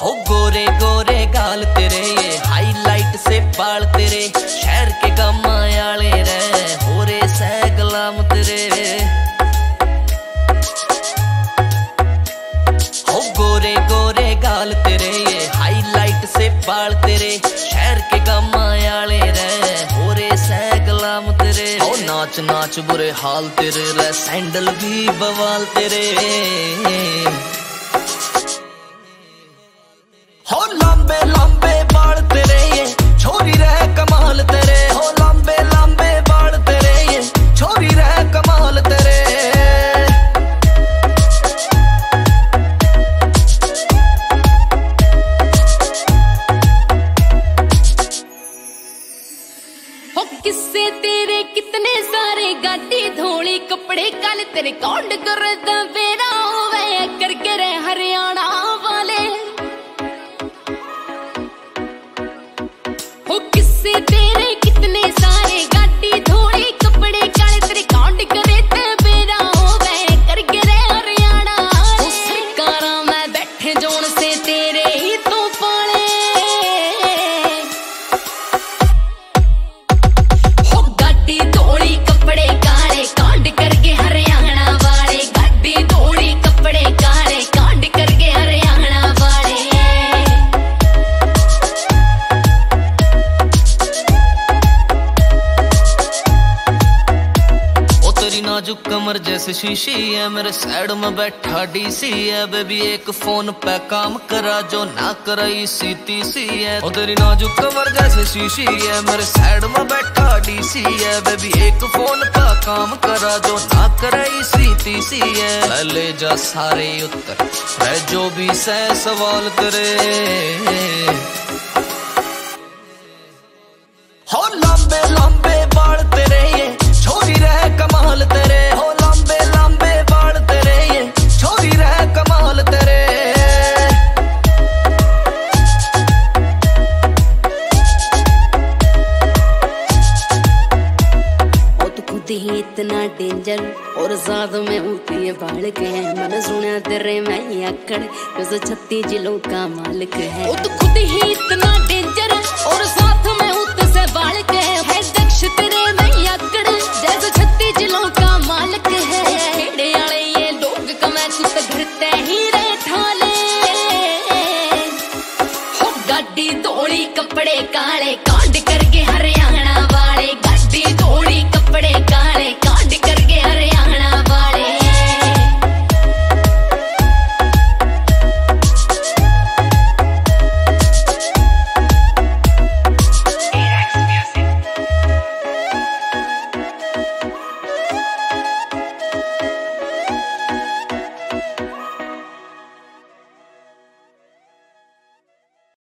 हो गोरे गोरे गाल तेरे हाईलाइट से बाल तेरे, शहर के कमायाले रे, हो रे सैगलाम तेरे। हो गोरे गोरे गाल तेरे हाईलाइट से बाल तेरे, शहर के कमायाले रे, हो रे सह सैगलाम तेरे। हो नाच नाच बुरे हाल तेरे, रे, सैंडल भी बवाल तेरे। कितने सारे गाड़ी धोले कपड़े कल तेरे कौंड कर दबेरा होवे करके रे हरियाणा वाले। हो किससे तेरे कितने नाजुक कमर जैसे शीशी है। मेरे साइड में बैठा डीसी है। बेबी एक फ़ोन पे काम करा, जो ना कराई सी है। ओ, तेरी नाजुक कमर जैसे शीशी है। मेरे साइड में बैठा डीसी है। बेबी एक फ़ोन पे काम करा, जो ना कराई सी है। ले जा सारे उत्तर, है जो भी सह सवाल करे हो लंबे इतना डेंजर और साथ में होती है बालक है। मन सुना तेरे मैं ये अकड़। दो सौ छत्तीस जिलों का मालिक है। वो तो खुद ही इतना डेंजर और साथ में होते से बालक है, है दक्ष तेरे मैं ये अकड़। जैसे छत्ती जिलों का मालिक है। खेड़े वाले ये लोग कमा कुछ घिरते ही रे ठाले। हो गाड़ी धोली कपड़े काले का